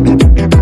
Música